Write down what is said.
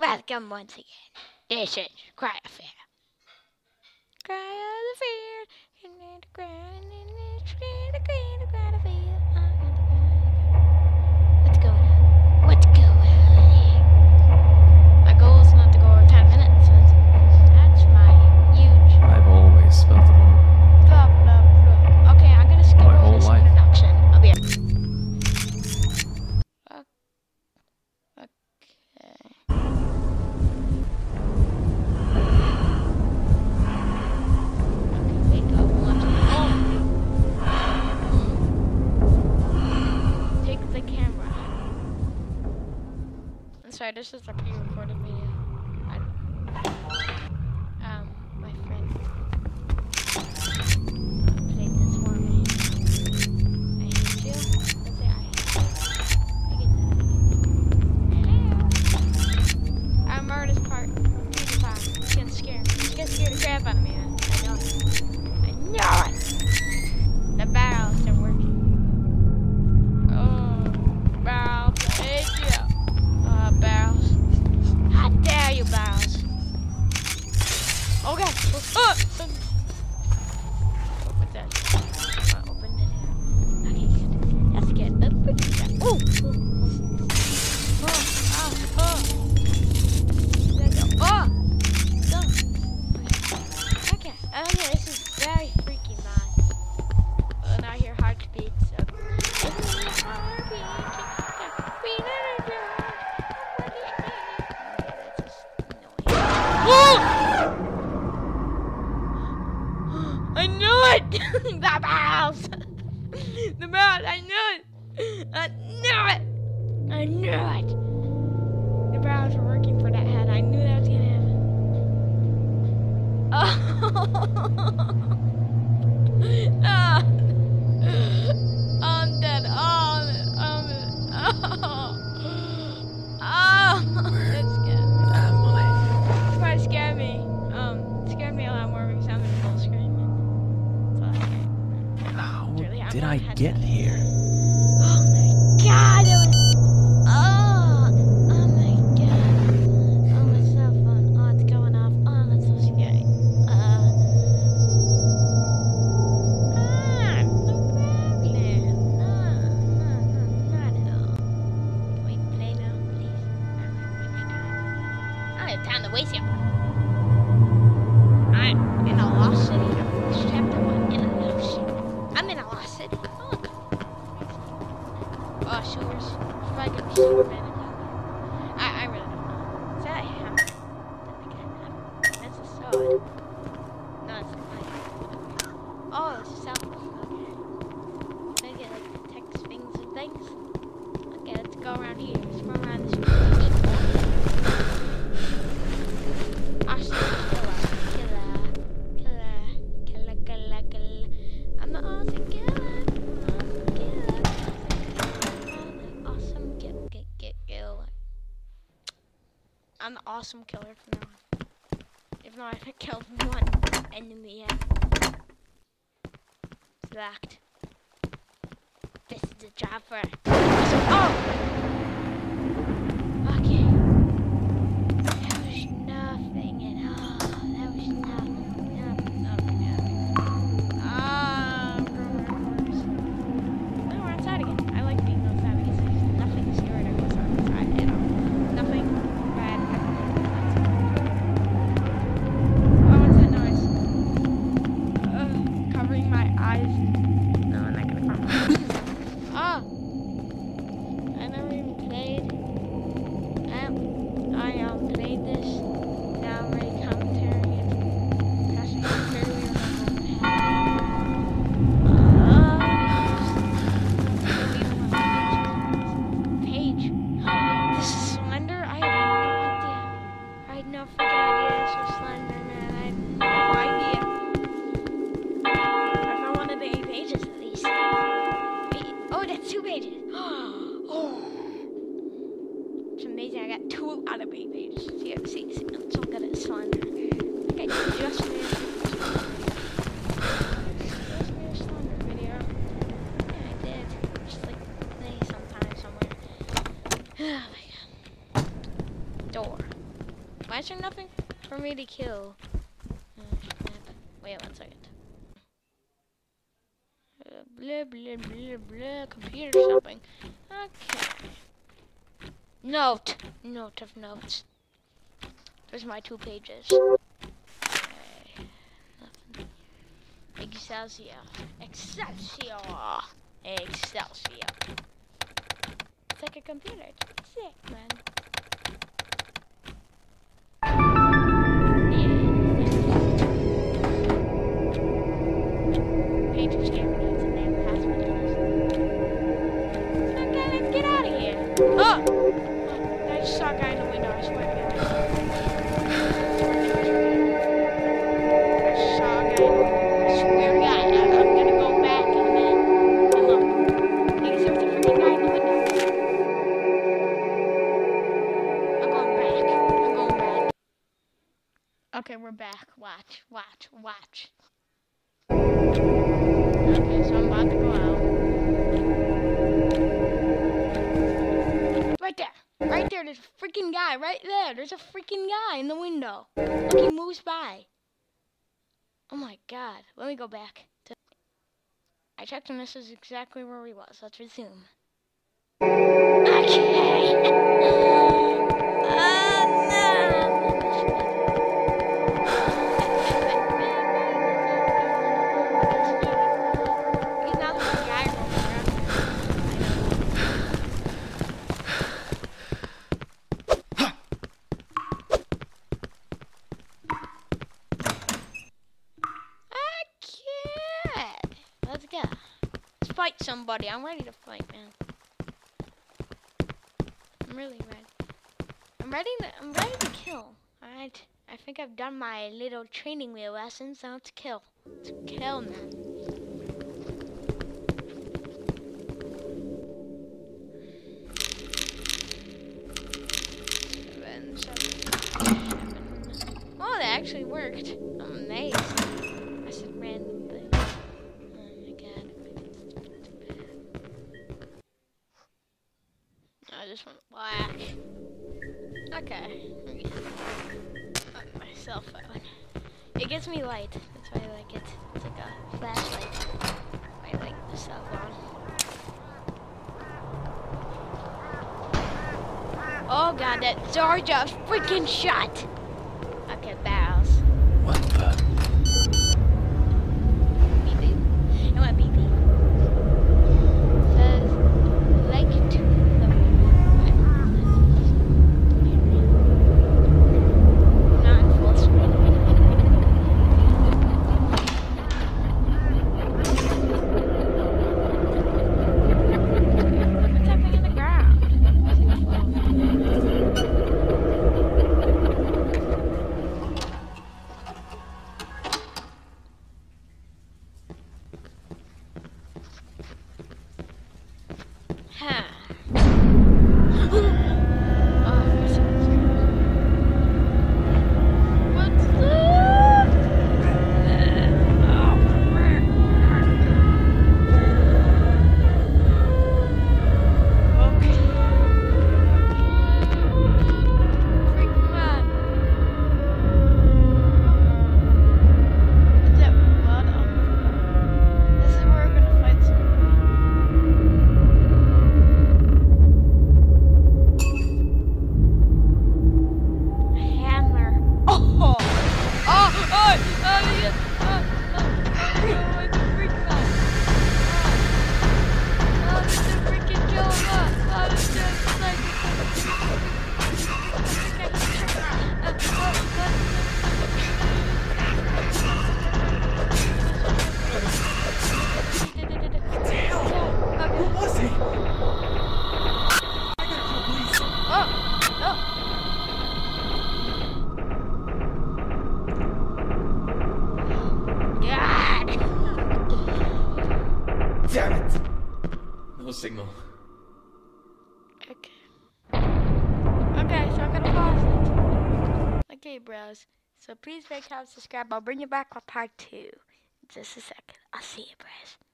Welcome once again. This is Cry of Fear. Cry of the Fear, and the ground, and the ground. this is a few. Uh. knew it! The mouse! the mouse, I knew it! I knew it! I knew it! The brows were working for that head. I knew that was gonna happen. Oh! ah. I'm dead. Oh, I'm, I'm, oh. get here. deal with. I, I really don't know. Is that him? This is so. No, it's not. Oh, it's sound. Okay. Can I get like the text things and things? Okay, let's go around here. Let's go around this. I'm the awesome killer from now on. Even though I killed one enemy yet. Fact. This is a job for... Oh! two pages. oh. It's amazing. I got two out of eight pages. Yeah, see, see, I'm so good at slime. I think I just oh Why is there nothing for me to kill? Hmm, wait one second. Blah blah blah blah. Computer something. Okay. Note. Note of notes. There's my two pages. Excelsior. Excelsior. Excelsior. It's like a computer. Sick, man. Watch, watch, watch. Okay, so I'm about to go out. Right there. Right there. There's a freaking guy. Right there. There's a freaking guy in the window. Look, he moves by. Oh my god. Let me go back. To... I checked and this is exactly where we was. Let's resume. Okay. fight somebody. I'm ready to fight, man. I'm really ready. I'm ready to I'm ready to kill. Alright. I think I've done my little training wheel lesson, so let's kill. Let's kill man. Just want. Okay. My cell phone. It gives me light. That's why I like it. It's like a flashlight. I like the cell phone. Oh god, that Zarja freaking shot! Okay, barrels. What the? Beep beep. You want beep beep? Says like to the not in full screen. What's happening in the ground? Huh. Signal. Okay. Okay, so I'm gonna pause it. Okay, bros. So please make comment, subscribe. I'll bring you back with part two. in Just a second. I'll see you, bros.